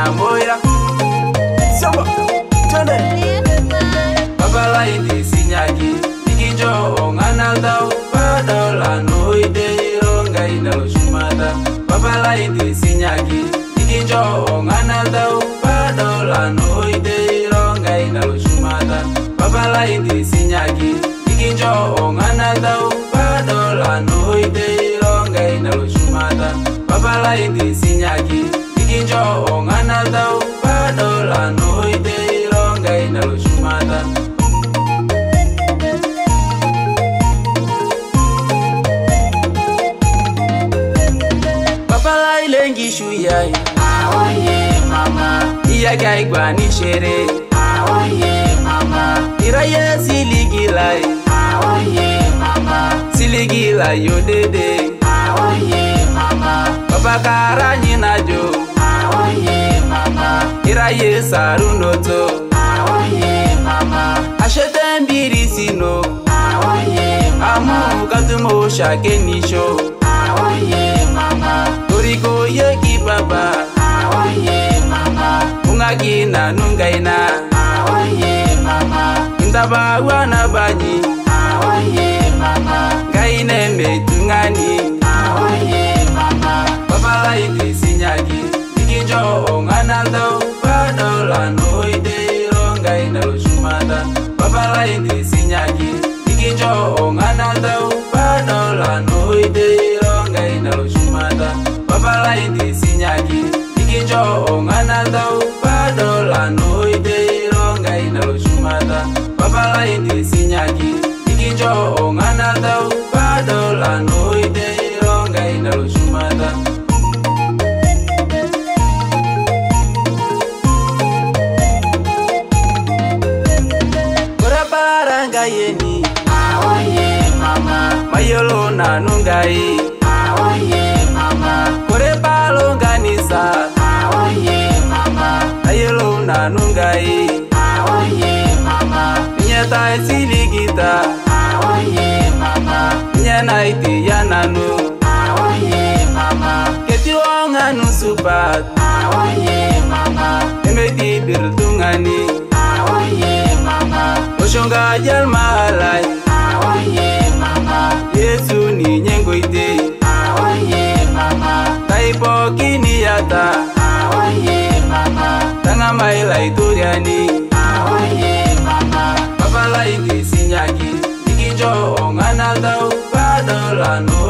namoira babalaidisinyagi ikinjo onganaza upadaolanoide ilonga inaloshumata babalaidisinyagi ikinjo onganaza upadaolanoide ilonga inaloshumata babalaidisinyagi ikinjo onganaza upadaolanoide ilonga inaloshumata babalaidisinyagi ai. Aoye mama. Iyaga igba ni shere. Aoye mama. Iraye siligi lai. Aoye mama. Siligi lai yo dede. Aoye mama. Baba kara nyinajo. Aoye mama. Iraye sarunoto. Aoye mama. Ashete mbiri sino. Aoye mama. Amu katumo shake nisho. Aoye mama. Toriko ye vaki na nungaina ngaina metungani oh, yeah, yeni aoye mama mayolo nanu ngai aoye mama kore balonganisa aoye mama ayelo nanu ngai aoye mama nyata esiligita aoye mama nyana ite yananu aoye mama keti wonga nusupat aoye mama emeti mama mushonga y'almalai aoye mama yesu ni nyengo ite aoye mama taipo kini yata aoye mama tanga maila ituriani aoye mama baba laiti sinyaki ikinjo onganatau badolanu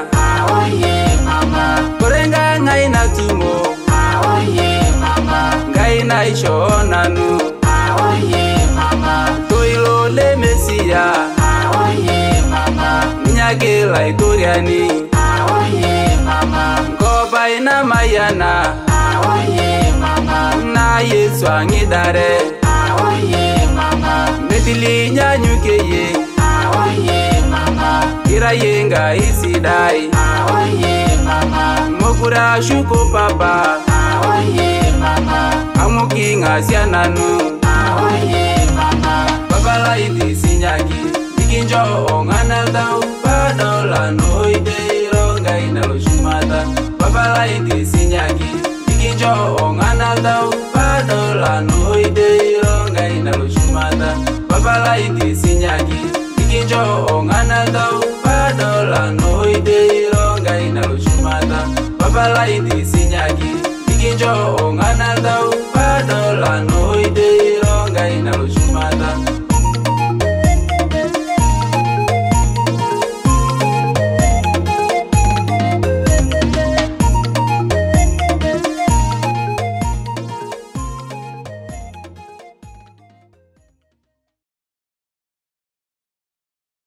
taichoonanu toilole mesiya nyake laitoriani ngopa ina mayana na yesu angidare metilinyanyukeye irayenga isidai Aoye, mama mokura shuko papa amuki ngasiananu babalaidisinyagi ikinjo onganata padolanoideilongainalosumata babalaidisinyagi ikinjo onganata padolanoideilongainalosumata babalaidisinyagi ikinjo onganata society sinyagi ikinjo